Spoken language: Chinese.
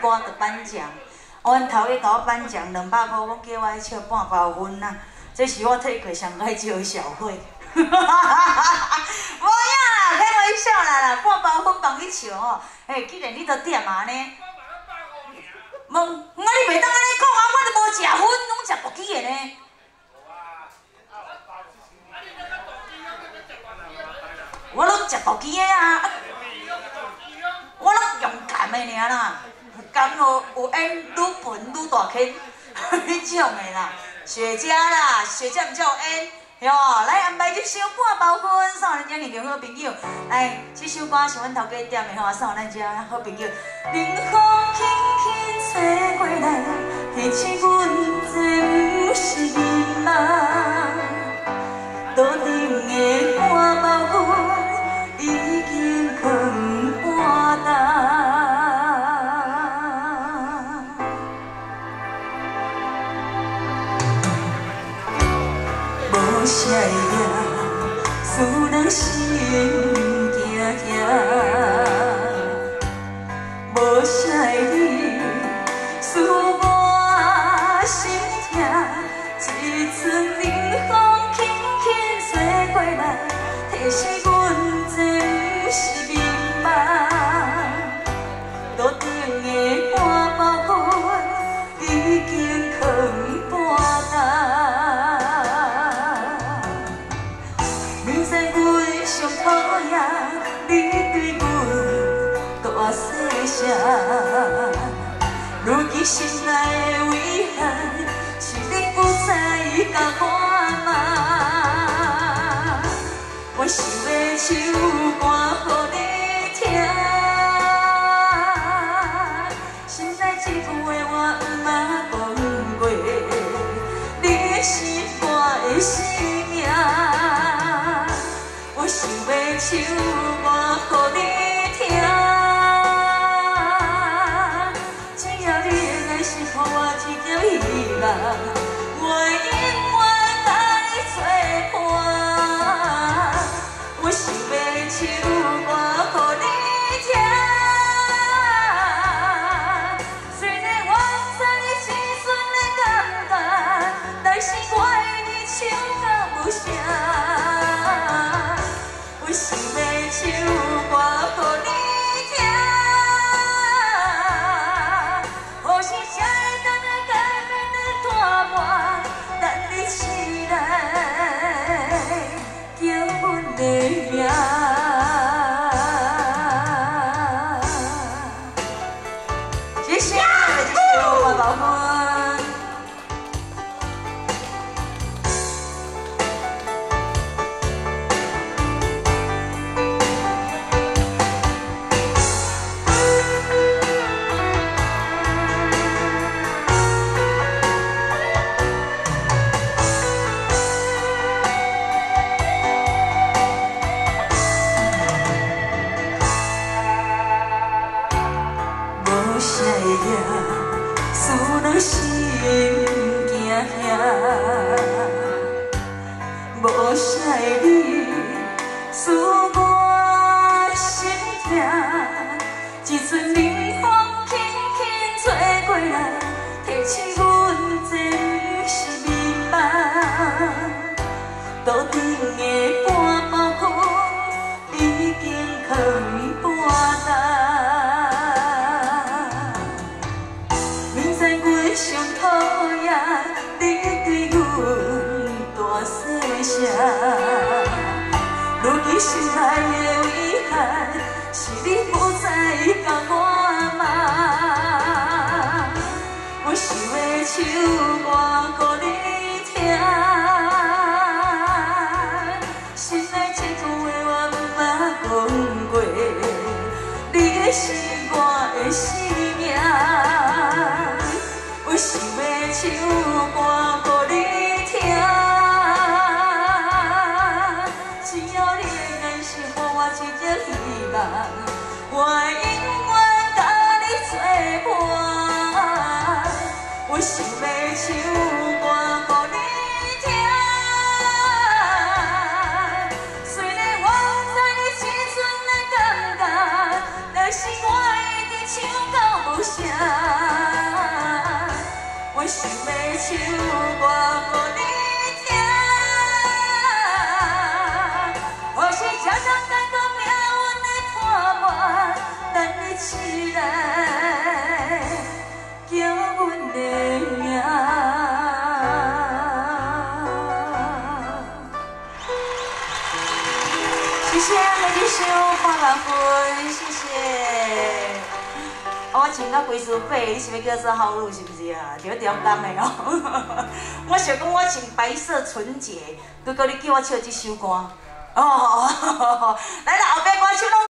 歌的颁奖。阮头一甲我颁奖两百块，我叫我去笑半包分呐，这是我退过上该少的小费。无影啦，开玩笑啦啦，半包分帮你笑哦。哎，既然你都点啊呢？无，我你袂当安尼讲啊，我都无食薰，拢食国鸡的呢。我拢食国鸡的啊，我拢勇敢的尔啦，敢有有演愈笨愈大坑，迄种的啦，雪茄啦，雪茄毋叫演。哟，来安排这首半包分，送咱家年龄好朋友。来，这首歌是阮头家点的吼，送咱家好朋友。冷风轻轻吹过来，提醒阮这不是迷茫。桌顶的半包分已无啥会思人心惊惊。无啥会你使我心痛，一阵冷风轻轻吹过来，提醒我心内的遗憾，是你不知甲我骂。我想要唱歌给你听，心内这句话我毋捌讲过，你是我的生命。我想要唱歌给你我想要唱心内的遗憾，是你不知甲我骂。我想要唱歌给你听，心内这句话我毋捌讲过，你是我的生命。我想要唱歌我永远甲你作伴。我想要唱歌予你听，虽然我不知你心存的感觉，但是我一直唱到无声。我想要唱歌给你谢谢我的小花万分，谢谢。我穿到龟丝白，你是要叫做好女是不是啊？着点讲的哦。我想讲我穿白色纯洁，如果你叫我唱这首歌，哦，来啦，后边歌唱拢。